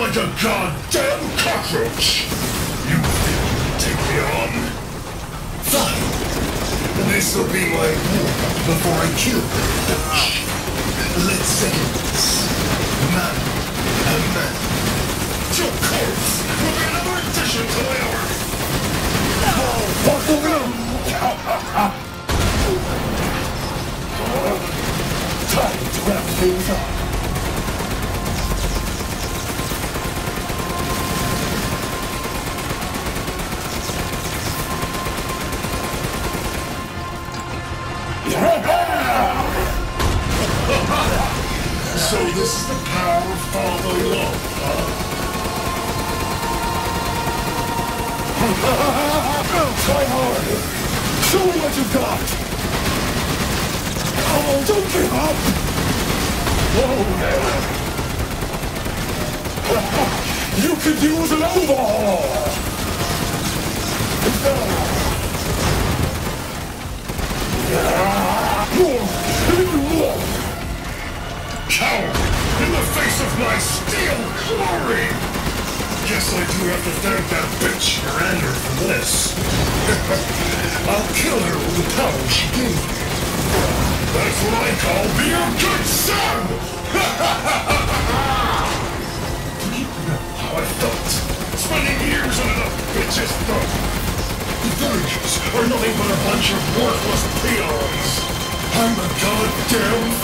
like a goddamn cockroach! You think you can take me on? Fine. This'll be my warm-up before I kill the bitch. Let's settle this. Man and man. Your corpse will be another addition to my army! Oh, Time to wrap things up. So this is the power of father love, huh? Try harder. Show me what you've got. Oh, don't give up. Whoa there. You could use an overhaul. Coward! In the face of my steel glory! Guess I do have to thank that bitch Miranda for this. I'll kill her with the power she gave me. That's what I call being a good son! Do you know how I felt? Spending years under the bitch's thumb. The villagers are nothing but a bunch of worthless peons. I'm a goddamn!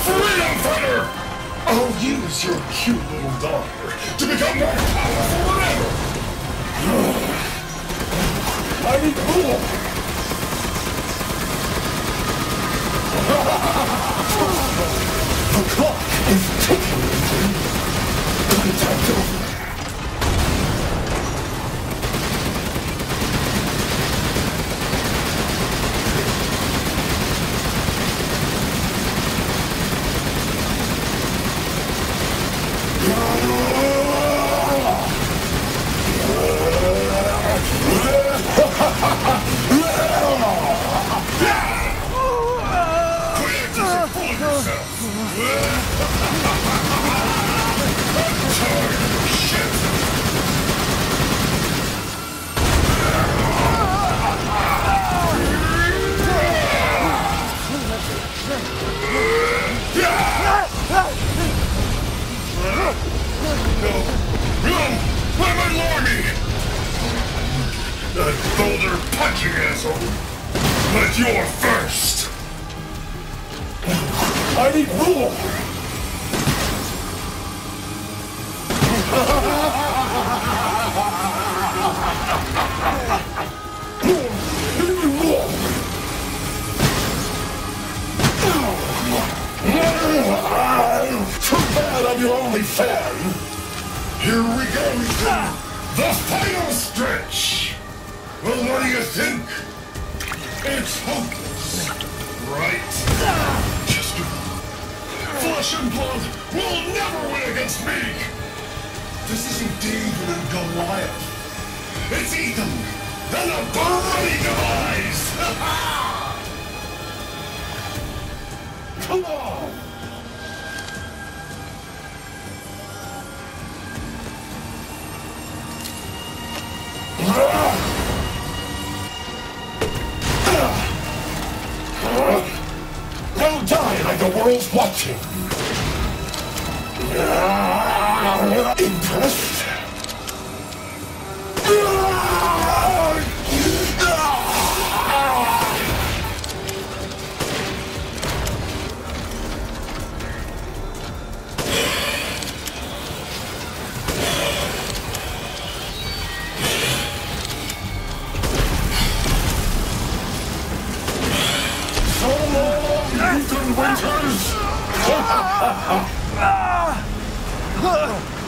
I'll use your cute little daughter to become more powerful than ever! I need more. Quit But you're first! I need more. Too bad I'm your only fan. Here we go, The final stretch! Well, what do you think? It's hopeless, right? Flesh and blood will never win against me! This isn't David and Goliath. It's Ethan and the Burning Eyes! Come on. Like the world's watching. Impressed? Winters!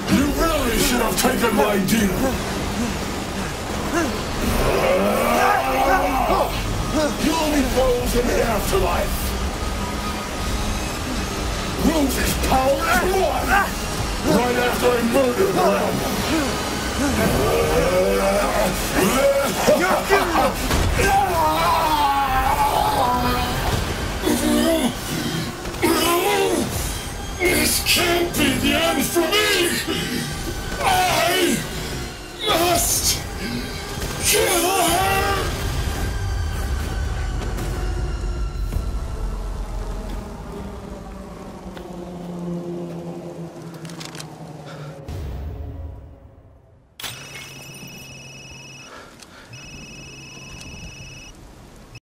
You really should have taken my deal. You'll be froze in the afterlife. Rose's power is one. Right after I murdered them. This Kill